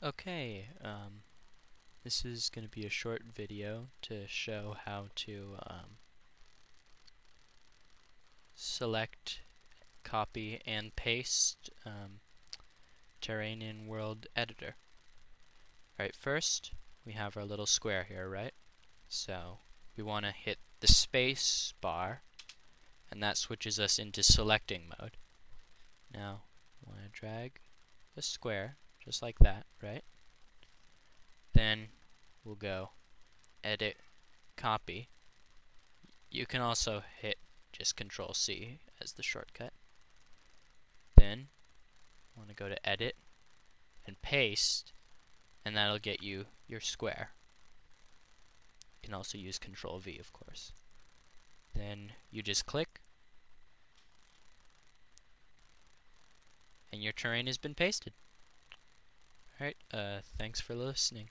Okay, um, this is going to be a short video to show how to um, select, copy, and paste um, Terrain in World Editor. Alright, first we have our little square here, right? So we want to hit the space bar and that switches us into selecting mode. Now, I want to drag the square just like that, right? Then we'll go edit, copy. You can also hit just control C as the shortcut. Then want to go to edit and paste and that'll get you your square. You can also use control V of course. Then you just click and your terrain has been pasted. Alright, uh, thanks for listening.